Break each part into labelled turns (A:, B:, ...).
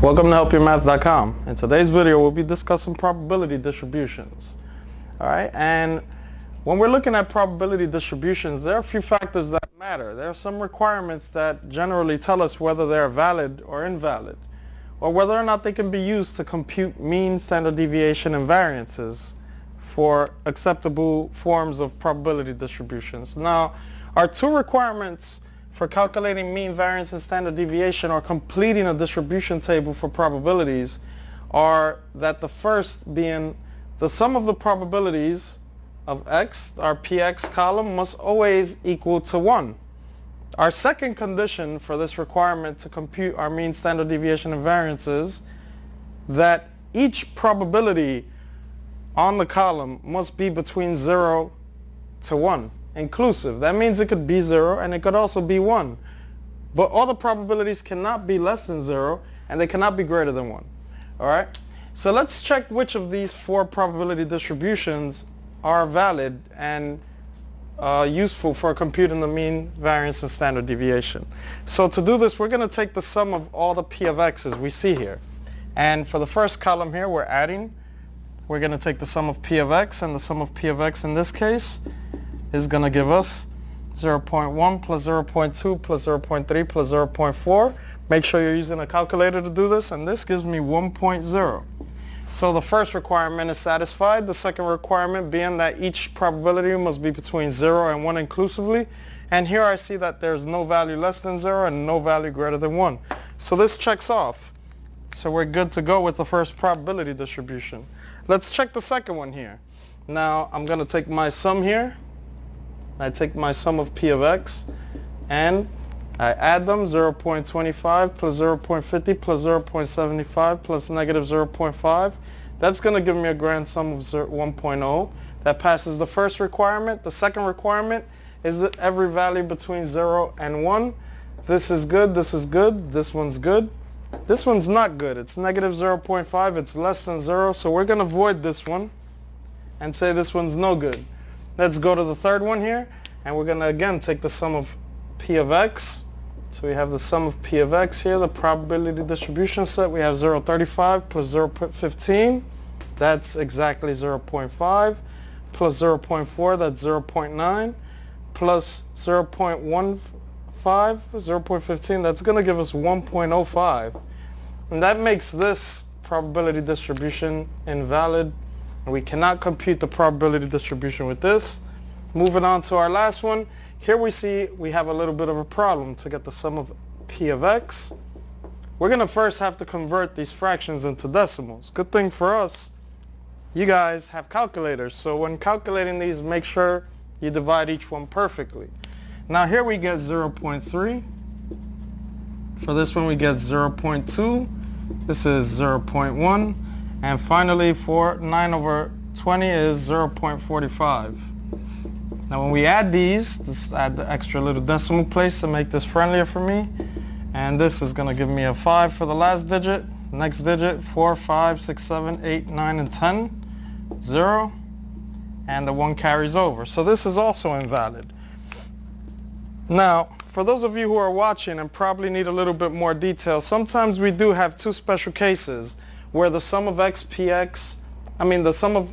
A: Welcome to helpyourmath.com. In today's video we'll be discussing probability distributions. Alright, and when we're looking at probability distributions there are a few factors that matter. There are some requirements that generally tell us whether they're valid or invalid or whether or not they can be used to compute mean, standard deviation, and variances for acceptable forms of probability distributions. Now, our two requirements for calculating mean, variance, and standard deviation or completing a distribution table for probabilities are that the first being the sum of the probabilities of x, our px column, must always equal to 1. Our second condition for this requirement to compute our mean, standard deviation, and variance is that each probability on the column must be between 0 to 1 inclusive. That means it could be 0 and it could also be 1. But all the probabilities cannot be less than 0 and they cannot be greater than 1. Alright? So let's check which of these four probability distributions are valid and uh, useful for computing the mean, variance, and standard deviation. So to do this, we're going to take the sum of all the p of x's we see here. And for the first column here, we're adding. We're going to take the sum of p of x, and the sum of p of x in this case is going to give us 0.1 plus 0.2 plus 0.3 plus 0.4. Make sure you're using a calculator to do this, and this gives me 1.0. So the first requirement is satisfied. The second requirement being that each probability must be between 0 and 1 inclusively. And here I see that there's no value less than 0 and no value greater than 1. So this checks off. So we're good to go with the first probability distribution. Let's check the second one here. Now I'm going to take my sum here I take my sum of p of x and I add them 0.25 plus 0.50 plus 0.75 plus negative 0.5. That's going to give me a grand sum of 1.0. That passes the first requirement. The second requirement is every value between 0 and 1. This is good, this is good, this one's good. This one's not good. It's negative 0.5. It's less than 0. So we're going to void this one and say this one's no good. Let's go to the third one here, and we're going to again take the sum of p of x. So we have the sum of p of x here, the probability distribution set. We have 0.35 plus 0.15. That's exactly 0.5 plus 0.4, that's 0.9 plus 0.15, 0.15, that's going to give us 1.05. And that makes this probability distribution invalid we cannot compute the probability distribution with this. Moving on to our last one. Here we see we have a little bit of a problem to get the sum of p of x. We're going to first have to convert these fractions into decimals. Good thing for us, you guys have calculators. So when calculating these, make sure you divide each one perfectly. Now here we get 0.3. For this one we get 0.2. This is 0.1. And finally, for 9 over 20 is 0.45. Now when we add these, let's add the extra little decimal place to make this friendlier for me. And this is going to give me a 5 for the last digit. Next digit, 4, 5, 6, 7, 8, 9, and 10. 0. And the 1 carries over. So this is also invalid. Now, for those of you who are watching and probably need a little bit more detail, sometimes we do have two special cases where the sum of x px, I mean the sum of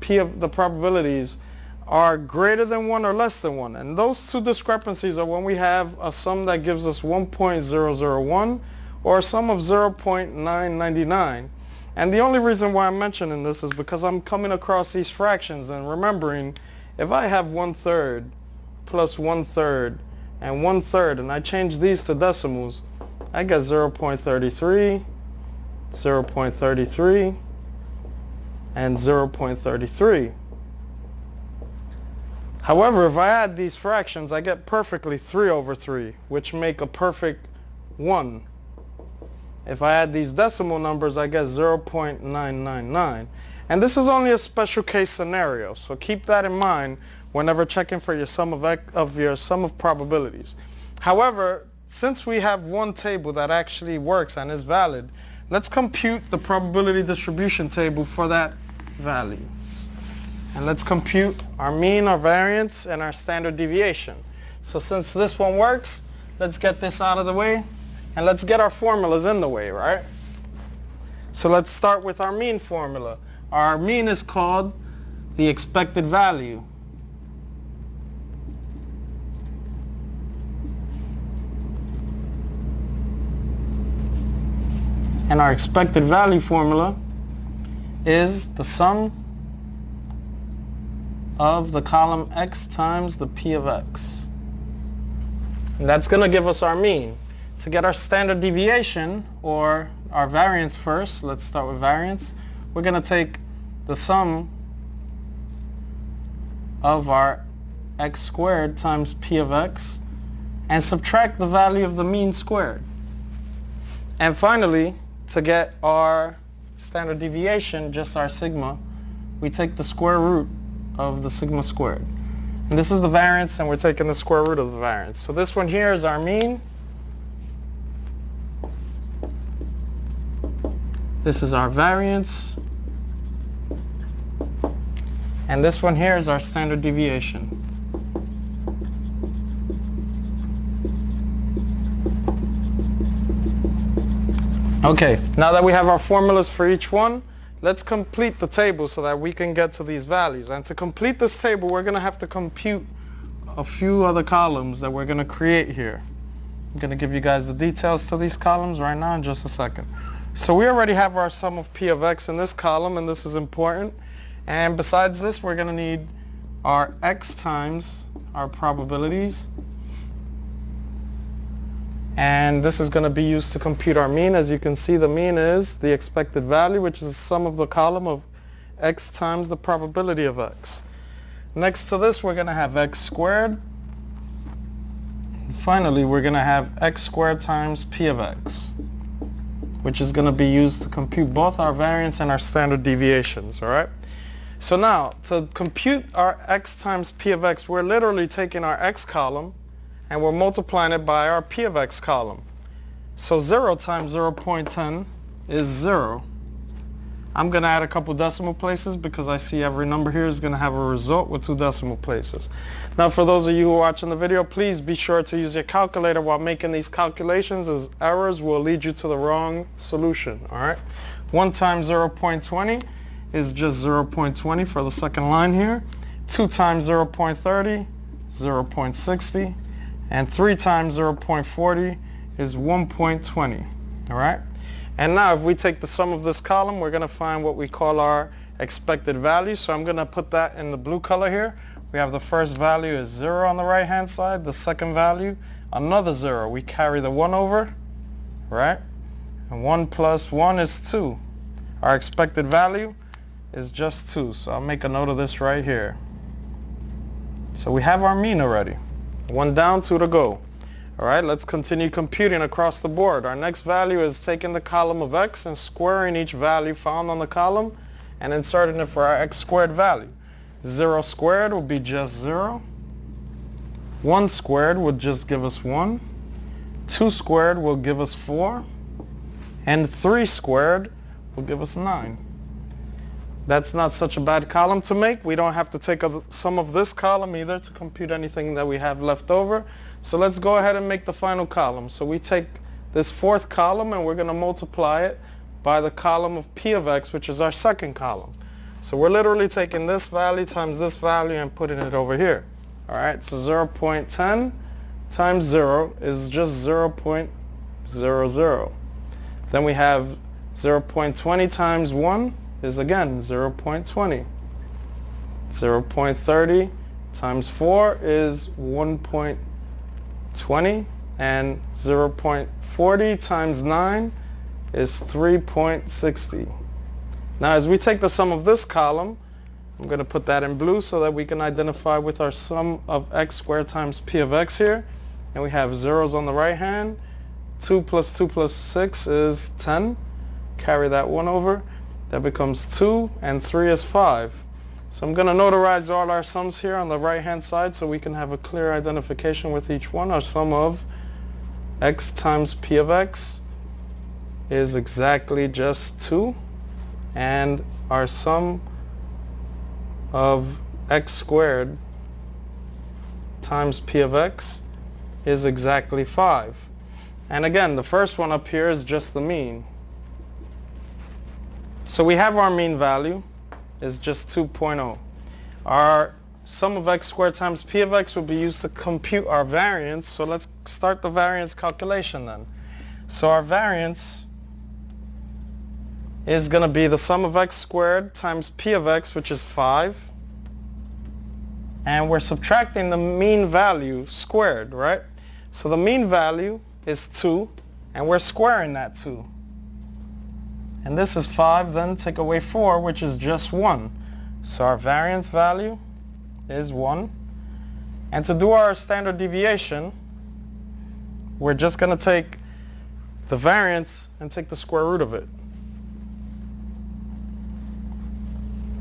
A: p of the probabilities are greater than 1 or less than 1. And those two discrepancies are when we have a sum that gives us 1.001 or a sum of 0.999. And the only reason why I'm mentioning this is because I'm coming across these fractions and remembering if I have one third plus one third and one third and I change these to decimals, I get 0.33 0.33 and 0.33. However, if I add these fractions, I get perfectly 3 over 3, which make a perfect 1. If I add these decimal numbers, I get 0.999. And this is only a special case scenario, so keep that in mind whenever checking for your sum of, of your sum of probabilities. However, since we have one table that actually works and is valid, Let's compute the probability distribution table for that value. And let's compute our mean, our variance, and our standard deviation. So since this one works, let's get this out of the way. And let's get our formulas in the way, right? So let's start with our mean formula. Our mean is called the expected value. And our expected value formula is the sum of the column x times the p of x. And that's going to give us our mean. To get our standard deviation, or our variance first, let's start with variance, we're going to take the sum of our x squared times p of x and subtract the value of the mean squared. And finally, to get our standard deviation, just our sigma, we take the square root of the sigma squared. And this is the variance, and we're taking the square root of the variance. So this one here is our mean. This is our variance. And this one here is our standard deviation. Okay, now that we have our formulas for each one, let's complete the table so that we can get to these values. And to complete this table, we're going to have to compute a few other columns that we're going to create here. I'm going to give you guys the details to these columns right now in just a second. So we already have our sum of p of x in this column, and this is important. And besides this, we're going to need our x times our probabilities and this is going to be used to compute our mean. As you can see, the mean is the expected value, which is the sum of the column of x times the probability of x. Next to this, we're going to have x squared. Finally, we're going to have x squared times p of x, which is going to be used to compute both our variance and our standard deviations, all right? So now, to compute our x times p of x, we're literally taking our x column and we're multiplying it by our p of x column. So 0 times 0 0.10 is 0. I'm going to add a couple decimal places because I see every number here is going to have a result with two decimal places. Now for those of you who are watching the video, please be sure to use your calculator while making these calculations as errors will lead you to the wrong solution. Alright, 1 times 0 0.20 is just 0 0.20 for the second line here. 2 times 0 0.30, 0 0.60 and 3 times 0.40 is 1.20 all right? And now if we take the sum of this column we're going to find what we call our expected value. So I'm going to put that in the blue color here. We have the first value is 0 on the right hand side. The second value another 0 we carry the 1 over right? And 1 plus 1 is 2 our expected value is just 2 so I'll make a note of this right here. So we have our mean already one down, two to go. All right, let's continue computing across the board. Our next value is taking the column of x and squaring each value found on the column and inserting it for our x squared value. 0 squared will be just 0. 1 squared would just give us 1. 2 squared will give us 4. And 3 squared will give us 9. That's not such a bad column to make. We don't have to take some of this column either to compute anything that we have left over. So let's go ahead and make the final column. So we take this fourth column and we're going to multiply it by the column of p of x, which is our second column. So we're literally taking this value times this value and putting it over here. All right, so 0.10 times 0 is just 0.00. Then we have 0.20 times 1 is again 0.20. 0.30 times 4 is 1.20 and 0.40 times 9 is 3.60. Now as we take the sum of this column, I'm going to put that in blue so that we can identify with our sum of x squared times p of x here. And we have zeros on the right hand. 2 plus 2 plus 6 is 10. Carry that one over. That becomes 2 and 3 is 5. So I'm going to notarize all our sums here on the right hand side so we can have a clear identification with each one. Our sum of x times p of x is exactly just 2 and our sum of x squared times p of x is exactly 5. And again, the first one up here is just the mean. So we have our mean value is just 2.0. Our sum of x squared times p of x will be used to compute our variance. So let's start the variance calculation then. So our variance is going to be the sum of x squared times p of x, which is 5. And we're subtracting the mean value squared, right? So the mean value is 2, and we're squaring that 2. And this is 5, then take away 4, which is just 1. So our variance value is 1. And to do our standard deviation, we're just going to take the variance and take the square root of it.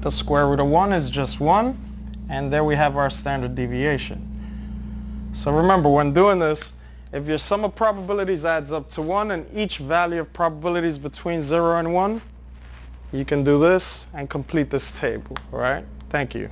A: The square root of 1 is just 1, and there we have our standard deviation. So remember, when doing this, if your sum of probabilities adds up to 1 and each value of probabilities between 0 and 1, you can do this and complete this table, all right? Thank you.